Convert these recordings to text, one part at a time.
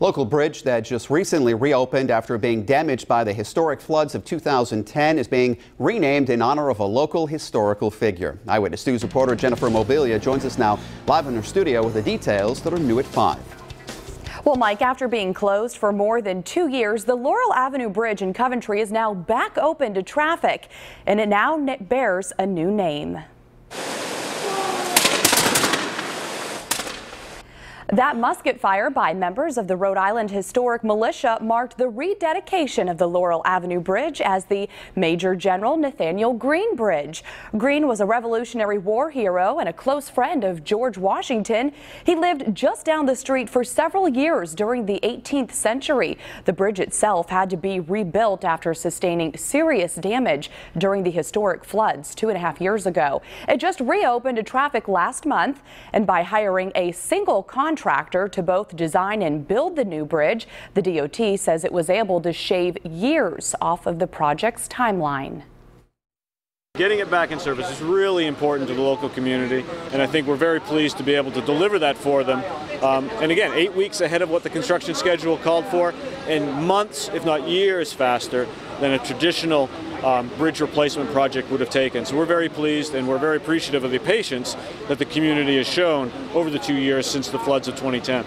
Local bridge that just recently reopened after being damaged by the historic floods of 2010 is being renamed in honor of a local historical figure. Eyewitness News reporter Jennifer Mobilia joins us now live in her studio with the details that are new at 5. Well, Mike, after being closed for more than two years, the Laurel Avenue Bridge in Coventry is now back open to traffic, and it now bears a new name. That musket fire by members of the Rhode Island Historic Militia marked the rededication of the Laurel Avenue Bridge as the Major General Nathanael Greene Bridge. Greene was a Revolutionary War hero and a close friend of George Washington. He lived just down the street for several years during the 18th century. The bridge itself had to be rebuilt after sustaining serious damage during the historic floods two and a half years ago. It just reopened to traffic last month, and by hiring a single contractor contractor to both design and build the new bridge. The DOT says it was able to shave years off of the project's timeline. Getting it back in service is really important to the local community, and I think we're very pleased to be able to deliver that for them. Um, and again, eight weeks ahead of what the construction schedule called for, and months, if not years, faster than a traditional um, bridge replacement project would have taken. So we're very pleased and we're very appreciative of the patience that the community has shown over the two years since the floods of 2010.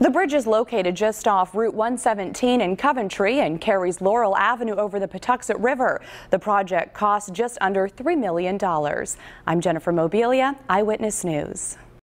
The bridge is located just off Route 117 in Coventry and carries Laurel Avenue over the Pawtuxet River. The project cost just under $3 million. I'm Jennifer Mobilia, Eyewitness News.